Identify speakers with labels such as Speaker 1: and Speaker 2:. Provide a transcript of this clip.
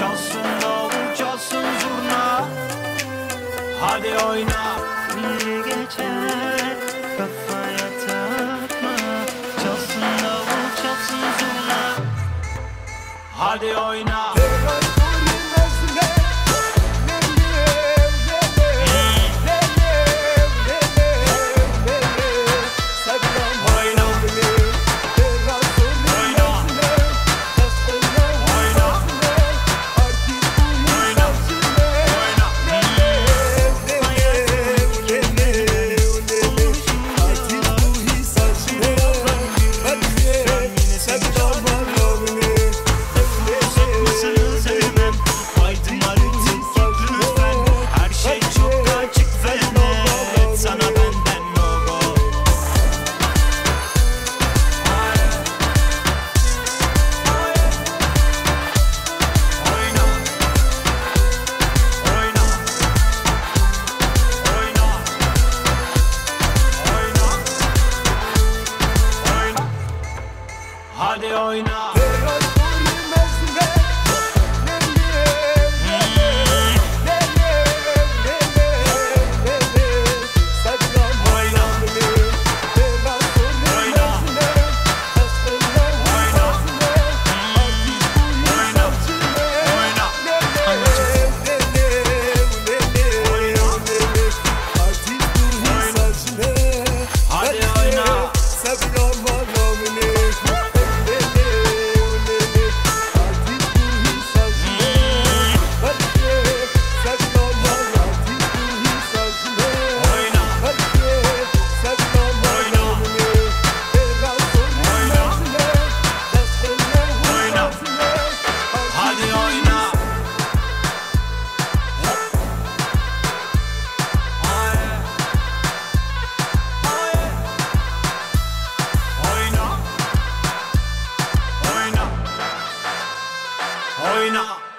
Speaker 1: Çalsın davul çalsın zurna. Hadi oyna.
Speaker 2: Bir geçer kafaya takma. Çalsın davul çalsın zurna.
Speaker 1: Hadi oyna. Hadi oyna de hoy no. Oyna.